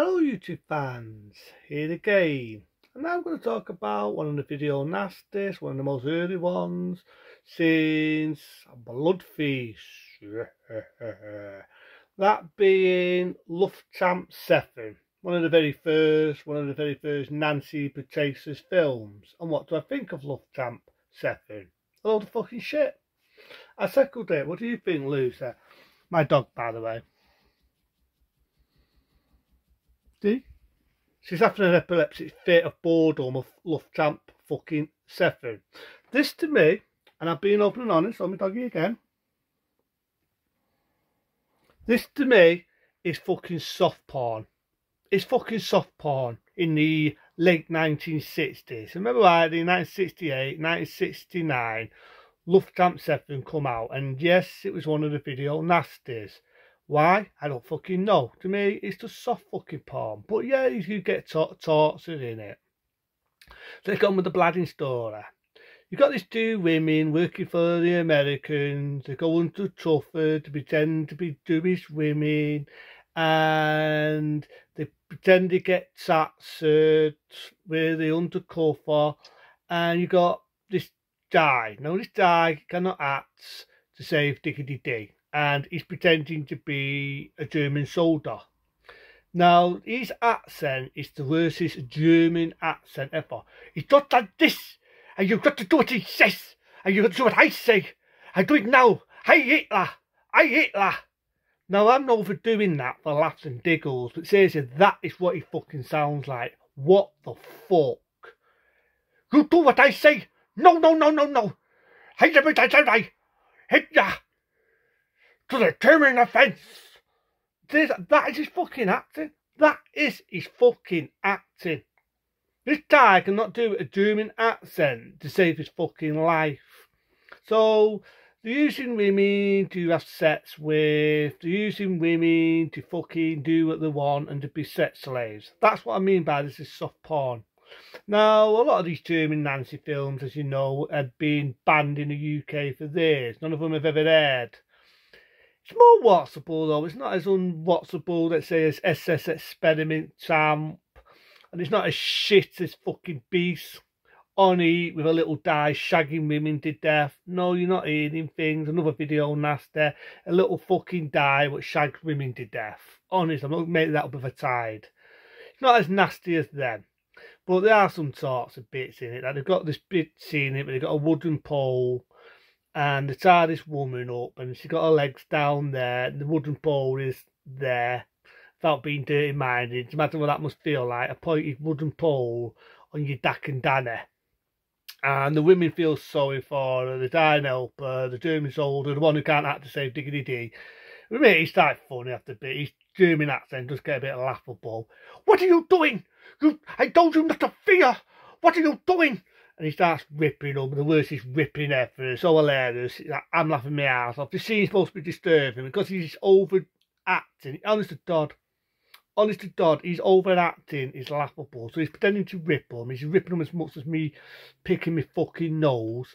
Hello YouTube fans, here again. And now I'm going to talk about one of the video nasties, one of the most early ones since Blood Feast. that being Love Camp 7, one of the very first, one of the very first Nancy Patrice's films. And what do I think of Love Camp 7? A load of fucking shit. I second it. What do you think, Lucy? My dog, by the way. She's having an epileptic fit of boredom of Love Camp fucking Seven. This to me, and I've been open and honest on my doggy again. This to me is fucking soft porn. It's fucking soft porn in the late 1960s. Remember in 1968, 1969, Love Camp 7 come out. And yes, it was one of the video nasties. Why? I don't fucking know. To me, it's just soft fucking porn. But yeah, you get tortured in it. They come with the bladding story. You've got these two women working for the Americans. They go into Trafford to pretend to be Jewish women. And they pretend to get taxed with the undercover. And you got this guy. Now, this guy cannot act to save Diggity D and he's pretending to be a German soldier. Now, his accent is the worst German accent ever. He's got like this, and you've got to do what he says, and you've got to do what I say. I do it now. Hey Hitler! Hey Hitler! Now, I'm not overdoing that for laughs and giggles, but seriously, that is what he fucking sounds like. What the fuck? You do what I say! No, no, no, no, no! Hey, Hitler! To the German offence. This, that is his fucking acting. That is his fucking acting. This guy cannot do a German accent to save his fucking life. So they're using women to have sex with, they're using women to fucking do what they want and to be sex slaves. That's what I mean by this is soft porn. Now, a lot of these German Nancy films, as you know, have been banned in the UK for this. None of them have ever aired. It's more watchable though. It's not as unwatchable, let's say, as SS Experiment Camp. And it's not as shit as fucking Beast in Heat with a little die shagging women to death. No, you're not eating things. Another video nasty. A little fucking die which shags women to death. Honest, I'm not making that up of a tide. It's not as nasty as them. But there are some sorts of bits in it. Like they've got this bit in it, but they've got a wooden pole and tie this woman up and she's got her legs down there and the wooden pole is there without being dirty minded. Imagine what that must feel like, a pointed wooden pole on your Dak and Danny. And the women feel sorry for her, the dying helper, the German soldier, the one who can't act to save Diggity D. I mean, he's like funny after a bit. His German accent does get a bit laughable. What are you doing? You, I told you not to fear. What are you doing? And he starts ripping them. The worst is ripping ever. It's so hilarious. I'm laughing my ass off. The scene's supposed to be disturbing because he's overacting. Honest to God. Honest to God, he's overacting. He's laughable. So he's pretending to rip them. He's ripping them as much as me picking my fucking nose.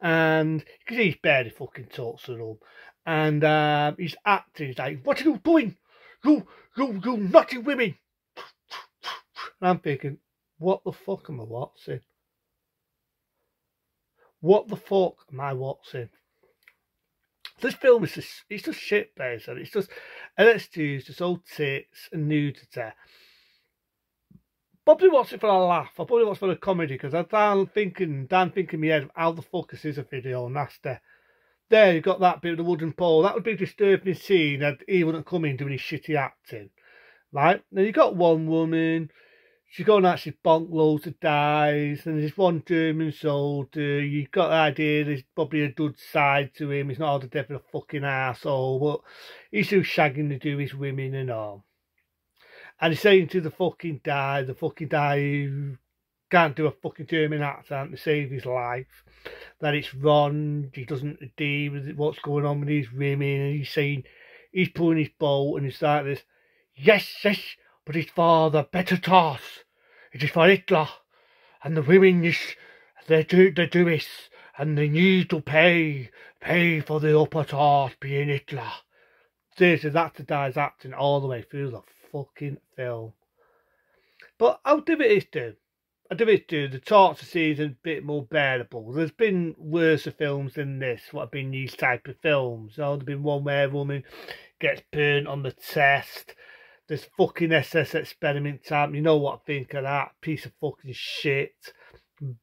And because he's barely fucking talks to them. And um, he's acting. He's like, what are you doing? You, you, you naughty women. And I'm thinking, what the fuck am I watching? What the fuck am I watching? This film is just, it's just shit basically. It's just LSDs, just old tits and nudity. Probably watch it for a laugh. I probably watch for a comedy because I'm thinking, Dan thinking in my head, how the fuck is this a video nasty? There, you've got that bit of the wooden pole. That would be a disturbing scene and he wouldn't come in doing his shitty acting. Right? Now you've got one woman, she's going to actually bonk loads of dies, and there's one German soldier. You've got the idea there's probably a good side to him. He's not all the death of a fucking asshole, but he's still shagging to do his women and all. And he's saying to the fucking die, the fucking die who can't do a fucking German accent to save his life, that it's wrong, he doesn't deal with what's going on with these women, and he's saying, he's pulling his boat, and he's like this, yes, yes, but it's for the better toss. It is for Hitler, and the women is they do the Jewish, and they need to pay, pay for the upper toss being Hitler. Seriously, that's the guy's acting all the way through the fucking film. But how did it do? I do it do the torture scenes a bit more bearable. There's been worse films than this. What have been these type of films? You know, there's been one where a woman gets burnt on the test. There's fucking SS experiment time. You know what I think of that piece of fucking shit.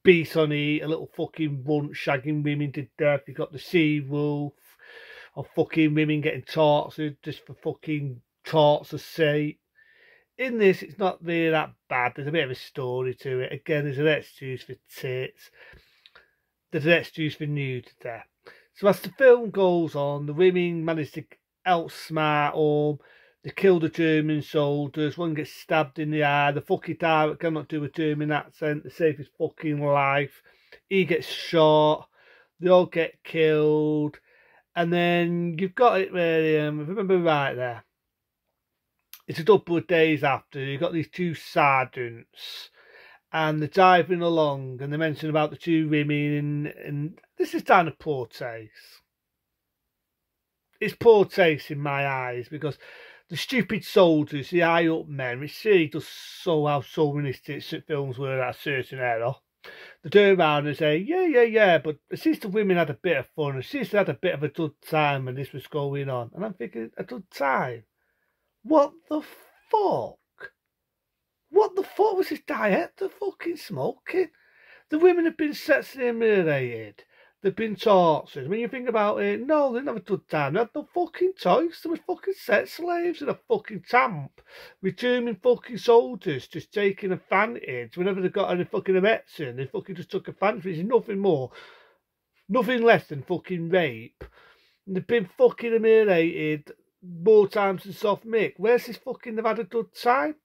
Beast on E, a little fucking runt shagging women to death. You got the She Wolf of fucking women getting tortured just for fucking torture's sake in this, it's not really that bad. There's a bit of a story to it. Again, there's an excuse for tits. There's an excuse for nudity. So as the film goes on, the women manage to outsmart them. They kill the German soldiers. One gets stabbed in the eye. The fucking it cannot do a German accent to save his fucking life. He gets shot. They all get killed. And then you've got it really, um, if I remember right there, it's a couple of days after you've got these two sergeants and they're driving along and they mention about the two women and, and this is kind of poor taste it's poor taste in my eyes because the stupid soldiers the high up men which really does so how chauvinistic films were at a certain era they turn around and say, yeah, yeah, yeah, but it seems the women had a bit of fun. It seems they had a bit of a good time when this was going on. And I'm thinking, a good time? What the fuck? What the fuck was this The fucking smoking? The women have been sexually mutilated. They've been tortured. When you think about it, no, they never took time. They had no fucking choice. They were fucking sex slaves in a fucking camp. Returning fucking soldiers just taking advantage whenever they got any fucking erection. They fucking just took advantage. It's nothing more, nothing less than fucking rape. And they've been fucking humiliated more times than soft Mick. Where's this fucking they've had a good time?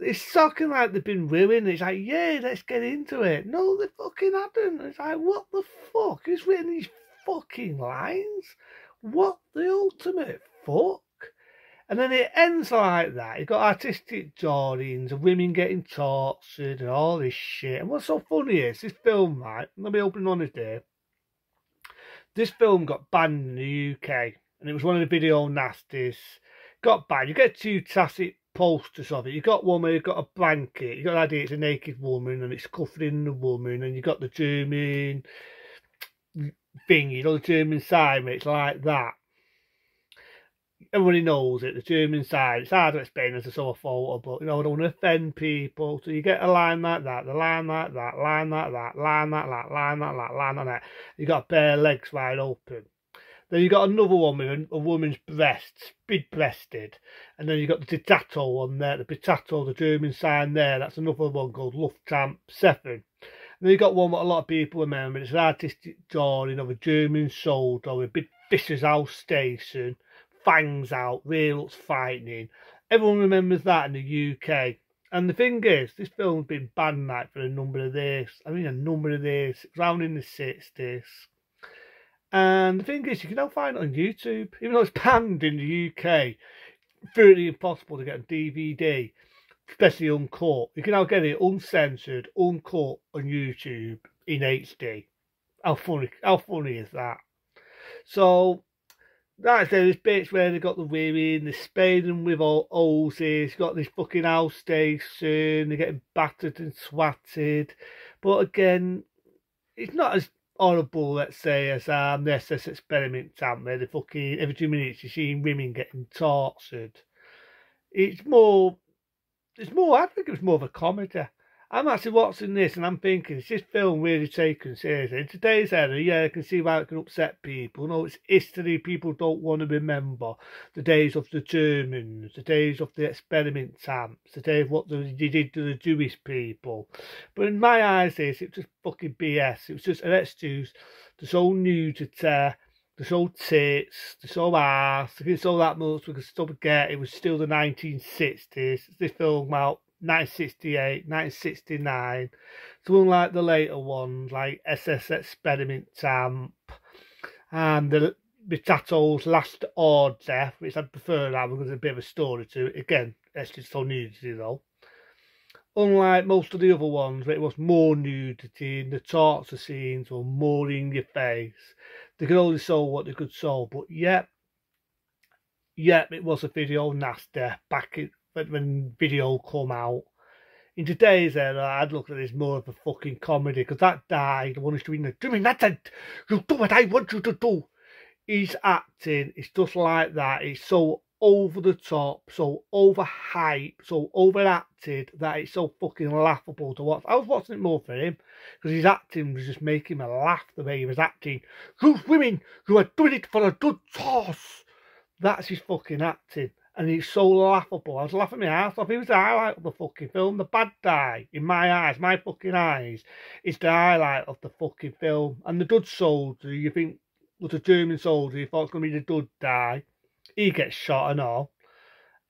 It's talking like they've been ruined. It's like, yeah, let's get into it. No, they fucking haven't. It's like, what the fuck? Who's written these fucking lines? What the ultimate fuck? And then it ends like that. You've got artistic drawings of women getting tortured and all this shit. And what's so funny is this film, right? Let me open on this day. This film got banned in the UK and it was one of the video nasties. Got banned. You get two tacit posters of it. You got one where you've got a blanket. you've got the idea it's a naked woman and it's covering the woman, and you've got the German thing, you know, the German side, it's like that. Everybody knows it, the German side. It's hard to explain as a sort of photo, but you know, I don't want to offend people. So you get a line like that, the line like that, line like that, line like that, line like that, line like that. You've got bare legs wide open. Then you got another one with a, woman's breasts, big breasted. And then you got the Ditato one there, the Pitato, the German sign there. That's another one called Love Camp 7. And then you got one that a lot of people remember. It's an artistic drawing of a German soldier with big Fisher's House station, fangs out, really looks frightening. Everyone remembers that in the UK. And the thing is, this film's been banned like for a number of years. I mean, a number of years, around in the 60s. And the thing is, you can now find it on YouTube, even though it's banned in the UK. virtually impossible to get on DVD, especially uncut. You can now get it uncensored, uncut on YouTube in HD. How funny! How funny is that? So that's there's bits where they got the women, they're spraying them with all hoses, got this fucking house station, they're getting battered and swatted. But again, it's not as horrible, let's say, as um, the SS experiment camp where the fucking every two minutes you're seeing women getting tortured. It's more, it's more, I think it was more of a comedy. I'm actually watching this and I'm thinking, is this film really taken seriously? In today's era, yeah, I can see why it can upset people. No, it's history people don't want to remember. The days of the Germans, the days of the experiment camps, the days of what they did to the Jewish people. But in my eyes, this, it was just fucking BS. It was just an excuse to show nudity, to show tits, to show ass, to show that much. We could still forget it was still the 1960s. This film out 1968, 1969. So unlike the later ones like SS Experiment Camp and the Bitato's Last Order, which I prefer that because there's a bit of a story to it. Again, that's just so nudity though. Unlike most of the other ones where it was more nudity and the torture scenes were more in your face. They could only show what they could show, but yet, yep, it was a video nasty back in when video come out. In today's era, I'd look at this more of a fucking comedy because that guy, the one who's doing the doing that, you do what I want you to do. He's acting, it's just like that. It's so over the top, so overhyped, so overacted that it's so fucking laughable to watch. I was watching it more for him because his acting was just making me laugh the way he was acting. You women, you are doing it for a good cause. That's his fucking acting. And he's so laughable. I was laughing my ass off. He was the highlight of the fucking film. The bad guy, in my eyes, my fucking eyes, is the highlight of the fucking film. And the good soldier, you think was a German soldier, you thought it was going to be the good guy he gets shot and all.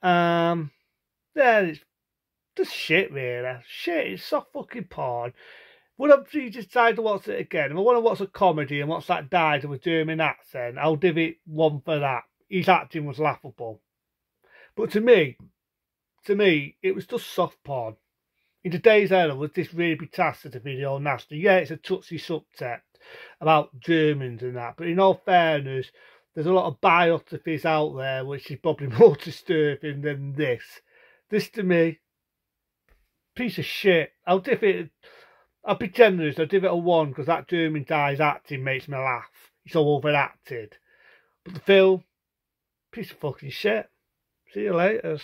Um, yeah, it's just shit, really. Shit, it's so fucking porn. Would I decide to watch it again? If I want to watch a comedy and watch that died with a German accent, I'll give it one for that. His acting was laughable. But to me, to me, it was just soft porn. In today's era, would this really be tasked as a video nasty? Yeah, it's a touchy subject about Germans and that, but in all fairness, there's a lot of biographies out there which is probably more disturbing than this. This to me, piece of shit. I'll give it. I'll be generous. I'll give it a one because that German guy's acting makes me laugh. He's so overacted. But the film, piece of fucking shit. See you later.